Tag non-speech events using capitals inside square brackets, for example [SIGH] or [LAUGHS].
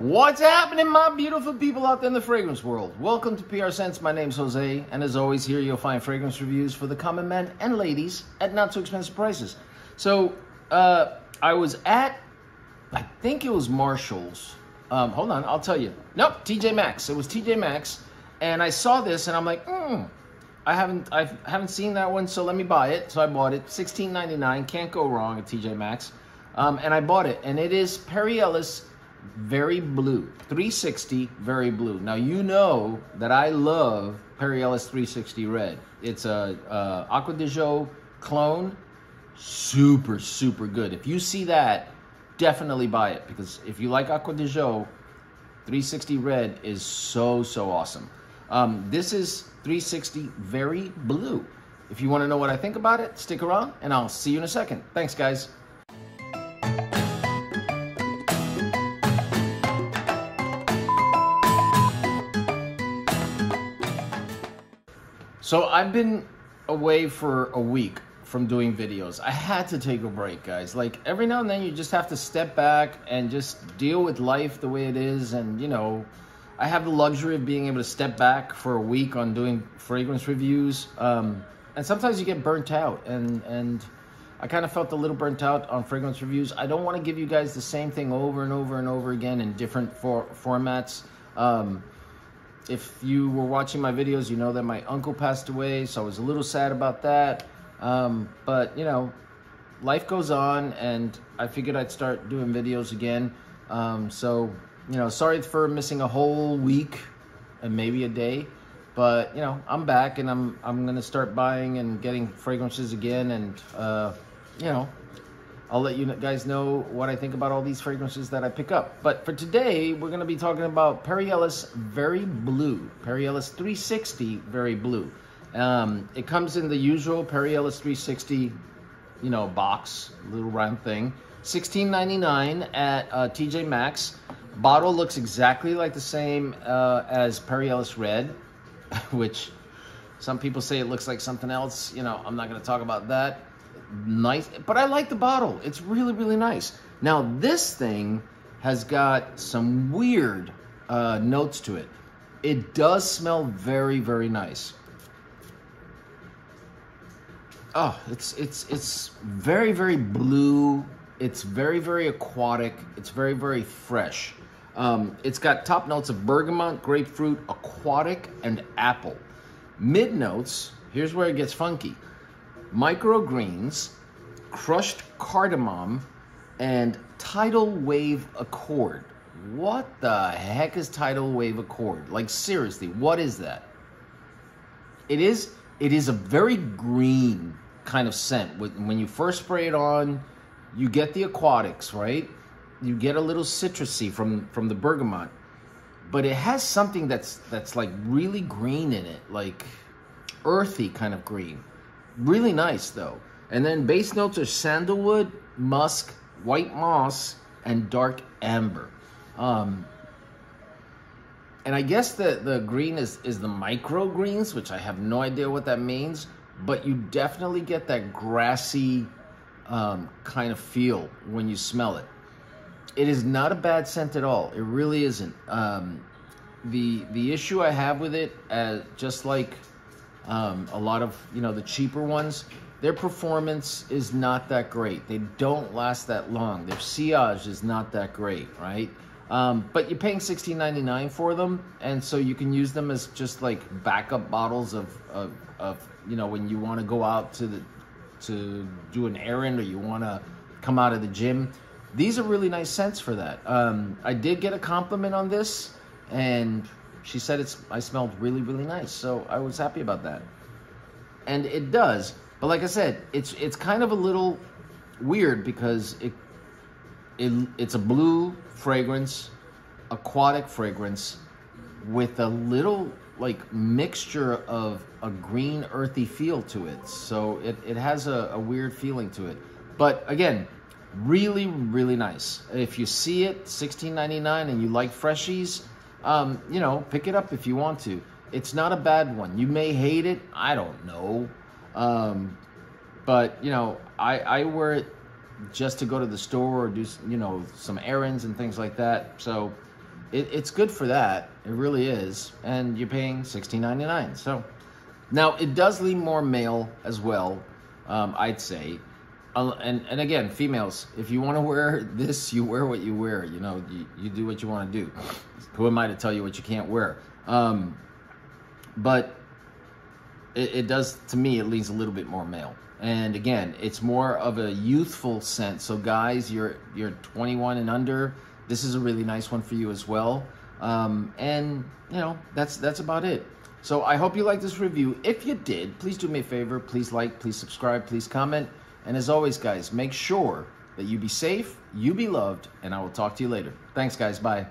What's happening, my beautiful people out there in the fragrance world? Welcome to PRScents. My name's Jose, and as always, here you'll find fragrance reviews for the common men and ladies at not too expensive prices. So, uh, I was at, I think it was Marshalls. Um, hold on, I'll tell you. Nope, TJ Maxx. It was TJ Maxx, and I saw this, and I'm like, hmm. I haven't I haven't seen that one, so let me buy it. So I bought it, $16.99. Can't go wrong at TJ Maxx. Um, and I bought it, and it is Perry Ellis Very Blue, 360 Very Blue. Now you know that I love Perry Ellis 360 Red. It's a, a Acqua di Gio clone, super super good. If you see that, definitely buy it because if you like Acqua di Gio, 360 Red is so so awesome. Um, this is 360 Very Blue. If you want to know what I think about it, stick around and I'll see you in a second. Thanks, guys. So I've been away for a week from doing videos. I had to take a break, guys. Like every now and then you just have to step back and just deal with life the way it is and you know, I have the luxury of being able to step back for a week on doing fragrance reviews. Um, and sometimes you get burnt out and and I kind of felt a little burnt out on fragrance reviews. I don't want to give you guys the same thing over and over and over again in different for, formats. Um, if you were watching my videos, you know that my uncle passed away, so I was a little sad about that. Um, but, you know, life goes on, and I figured I'd start doing videos again. Um, so, you know, sorry for missing a whole week and maybe a day. But, you know, I'm back, and I'm, I'm going to start buying and getting fragrances again, and, uh, you know, I'll let you guys know what I think about all these fragrances that I pick up. But for today, we're going to be talking about Perry Ellis Very Blue. Perry Ellis 360 Very Blue. Um, it comes in the usual Perry Ellis 360, you know, box, little round thing. $16.99 at uh, TJ Maxx. Bottle looks exactly like the same uh, as Perry Ellis Red, [LAUGHS] which some people say it looks like something else. You know, I'm not going to talk about that nice, but I like the bottle. It's really, really nice. Now, this thing has got some weird uh, notes to it. It does smell very, very nice. Oh, it's it's it's very, very blue. It's very, very aquatic. It's very, very fresh. Um, it's got top notes of bergamot, grapefruit, aquatic, and apple. Mid notes, here's where it gets funky microgreens, crushed cardamom, and tidal wave accord. What the heck is tidal wave accord? Like seriously, what is that? It is it is a very green kind of scent. When you first spray it on, you get the aquatics, right? You get a little citrusy from from the bergamot, but it has something that's that's like really green in it, like earthy kind of green. Really nice though. And then base notes are sandalwood, musk, white moss, and dark amber. Um, and I guess the, the green is, is the micro greens, which I have no idea what that means, but you definitely get that grassy um, kind of feel when you smell it. It is not a bad scent at all. It really isn't. Um, the the issue I have with it, uh, just like um, a lot of you know the cheaper ones, their performance is not that great. They don't last that long. Their sillage is not that great, right? Um, but you're paying $16.99 for them, and so you can use them as just like backup bottles of, of, of you know when you want to go out to the to do an errand or you want to come out of the gym. These are really nice scents for that. Um, I did get a compliment on this, and she said it's I smelled really really nice, so I was happy about that. And it does, but like I said, it's it's kind of a little weird because it it it's a blue fragrance, aquatic fragrance with a little like mixture of a green earthy feel to it. So it, it has a, a weird feeling to it. But again, really, really nice. If you see it, $16.99 and you like freshies, um, you know, pick it up if you want to. It's not a bad one. You may hate it. I don't know. Um, but, you know, I, I wear it just to go to the store or do, you know, some errands and things like that. So it, it's good for that. It really is, and you're paying $16.99. So now it does lean more male as well. Um, I'd say. And and again, females, if you want to wear this, you wear what you wear. You know, you, you do what you want to do. Who am I to tell you what you can't wear? Um, but it, it does, to me, it leans a little bit more male. And again, it's more of a youthful sense. So guys, you're you're 21 and under. This is a really nice one for you as well. Um, and you know, that's that's about it. So I hope you like this review. If you did, please do me a favor. Please like, please subscribe, please comment. And as always, guys, make sure that you be safe, you be loved, and I will talk to you later. Thanks, guys. Bye.